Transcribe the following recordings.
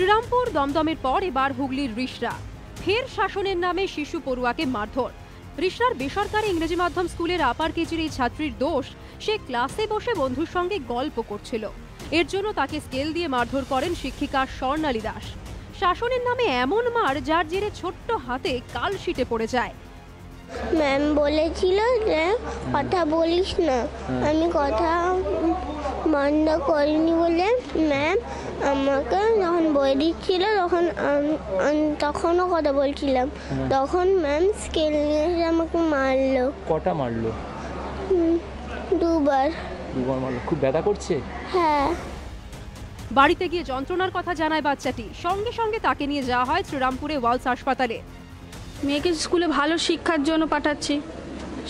শ্রীরামপুর দমদমের পর এবার হুগলির রিষড়া ফের শাসনের নামে শিশু পড়ুয়াকে মারধর। রিষড়ার বেসরকারি ইংরেজি মাধ্যম স্কুলের আপার কেজির এই ছাত্রীর দোষ সে ক্লাসে বসে বন্ধুর সঙ্গে গল্প করছিল। এর জন্য তাকে স্কেল দিয়ে মারধর করেন শিক্ষিকা স্বর্ণালী দাস। শাসনের নামে এমন মার যার জেরে ছোট্ট হাতে কাল শিটে পড়ে যায়। ম্যাম বলেছিল যে কথা বলিস না। আমি কথা বন্ধ করিনি বলে আমাকে যখন বই দিচ্ছিল তখন তখনও কথা বলছিলাম। তখন ম্যাম স্কেল নিয়ে এসে আমাকে মারলো। কটা মারলো? দুবার। দুবার মারলো। খুব ব্যথা করছে? হ্যাঁ। বাড়িতে গিয়ে যন্ত্রণার কথা জানায় বাচ্চাটি। সঙ্গে সঙ্গে তাকে নিয়ে যাওয়া হয় শ্রীরামপুরে ওয়ালস হাসপাতালে। মেয়েকে স্কুলে ভালো শিক্ষার জন্য পাঠাচ্ছি।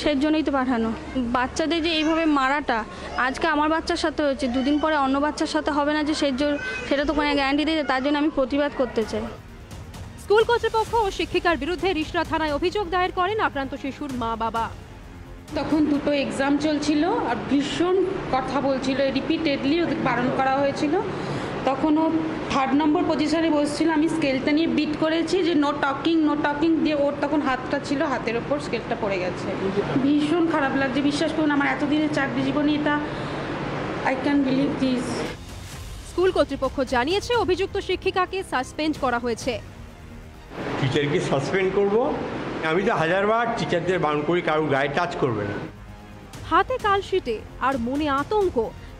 সেই জন্যই তো পাঠানো। বাচ্চাদের যে এইভাবে মারাটা আজকে আমার বাচ্চার সাথে হয়েছে দুদিন পরে অন্য বাচ্চার সাথে হবে না যে সেজন্য সেটা তো কোনো গ্যারান্টি দিতে তার জন্য আমি প্রতিবাদ করতে চাই। স্কুল কর্তৃপক্ষ ও শিক্ষিকার বিরুদ্ধে রিষড়া থানায় অভিযোগ দায়ের করেন আক্রান্ত শিশুর মা বাবা। তখন দুটো এক্সাম চলছিল আর ভীষণ কথা বলছিল রিপিটেডলি ওদের বারণ করা হয়েছিল। তখন ও থার্ড নম্বর পজিশনে বসছিল আমি স্কেলটা নিয়ে বিট করেছি যে নো টকিং নো টকিং দিয়ে ওর তখন হাতটা ছিল হাতের ওপর স্কেলটা পড়ে গেছে। ভীষণ খারাপ লাগছে বিশ্বাস করুন আমার এতদিনের চাকরি জীবনে এটা I can believe this school কর্তৃপক্ষ জানিয়েছে অভিযুক্ত শিক্ষিকাকে সাসপেন্ড করা হয়েছে। টিচারকে সাসপেন্ড করব? আমি তো হাজারবার টিচারদের বারণ করি কারোর গায়ে টাচ করবে না। হাতে কালশিটে আর মনে আতঙ্ক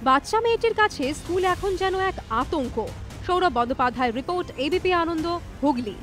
বাচ্চা মেয়েটির কাছে স্কুল এখন যেন এক আতঙ্ক। Sourav Bandyopadhyay report ABP Ananda Hooghly.